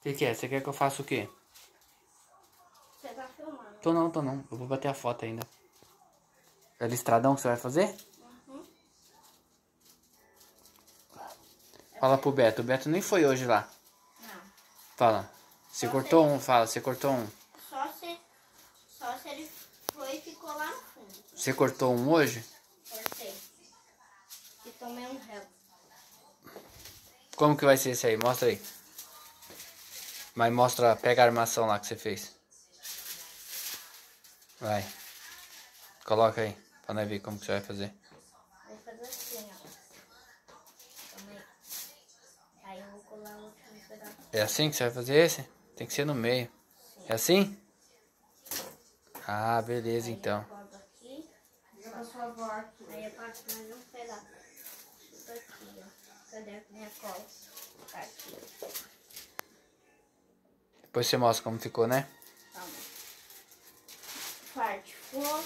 O que, que é? Você quer que eu faça o quê? Você tá filmando. Tô não, tô não. Eu vou bater a foto ainda. É listradão que você vai fazer? Uhum. Fala pro Beto. O Beto nem foi hoje lá. Não. Fala. Você cortou um, fala. Você cortou um. Só se, só se ele foi e ficou lá no fundo. Você cortou um hoje? Cortei. E tomei um réu. Como que vai ser esse aí? Mostra aí. Mas mostra, pega a armação lá que você fez. Vai. Coloca aí, pra nós ver como que você vai fazer. Vou fazer assim, ó. Aí. Aí eu vou colar o último pedaço. É assim que você vai fazer esse? Tem que ser no meio. É assim? Ah, beleza então. Colo aqui. A sua avó aqui. Aí eu passo mais um pedaço. Isso aqui, ó. Cadê a minha cola? Tá aqui. Depois você mostra como ficou, né? Toma. Parte ficou.